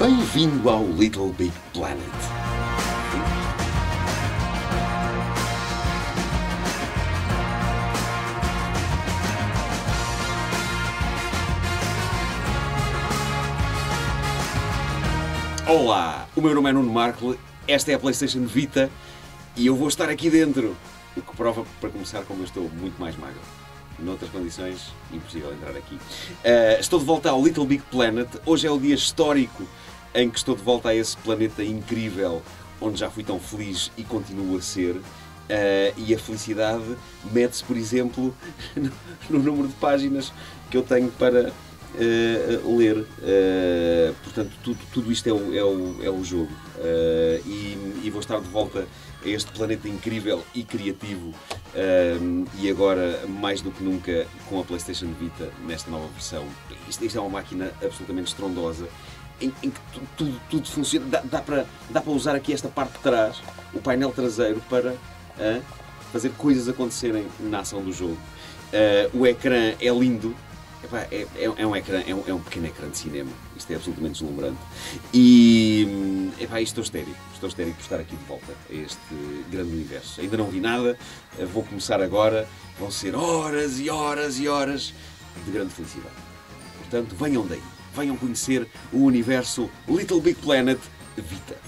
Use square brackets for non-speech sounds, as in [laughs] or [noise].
Bem-vindo ao Little Big Planet. Olá, o meu nome é Nuno Marco, esta é a PlayStation Vita e eu vou estar aqui dentro. O que prova, para começar, como eu estou muito mais magro. Noutras condições, impossível entrar aqui. Uh, estou de volta ao Little Big Planet. Hoje é o dia histórico em que estou de volta a esse planeta incrível onde já fui tão feliz e continuo a ser. Uh, e a felicidade mede-se, por exemplo, [laughs] no, no número de páginas que eu tenho para uh, ler. Uh, portanto, tudo, tudo isto é o, é o, é o jogo. E, e, vou estar de volta a este planeta incrível e criativo. e agora, mais do que nunca, com a PlayStation Vita nesta nova versão. Isto, isto é uma máquina absolutamente estrondosa. Em, em que tudo, tudo, funciona. Dá, dá, para, dá para usar aqui esta parte de trás, o painel traseiro, para fazer coisas acontecerem na ação do jogo. o ecrã é lindo, Epá, é, é, é, um ecrã, é um, é um pequeno ecrã de cinema. Isto é absolutamente deslumbrante. E epá, estou estéril. Estou estéril por estar aqui de volta a este grande universo. Ainda não vi nada, vou começar agora. Vão ser horas e horas e horas de grande felicidade. Portanto, venham daí. Venham conhecer o universo Little Big Planet Vita.